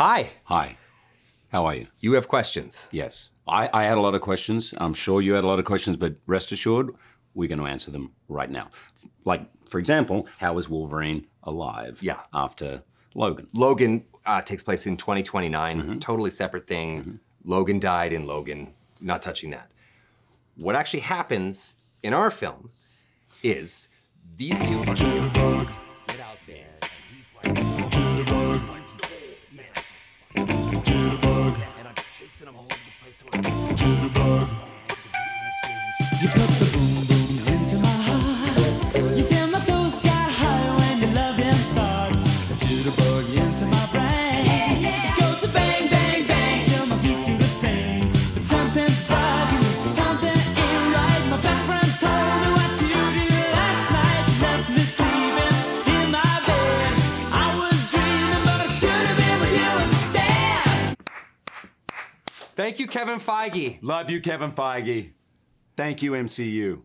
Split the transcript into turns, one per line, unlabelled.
Hi.
Hi. How are you?
You have questions.
Yes. I, I had a lot of questions. I'm sure you had a lot of questions, but rest assured, we're going to answer them right now. Like, for example, how is Wolverine alive
Yeah.
after Logan?
Logan uh, takes place in 2029.
Mm-hmm.
Totally separate thing. Logan died in Logan. Not touching that. What actually happens in our film is these two
You put the boom boom into my heart. You send my soul sky high when your loving starts. Jitterbug into my
Thank you, Kevin Feige.
Love you, Kevin Feige. Thank you, MCU.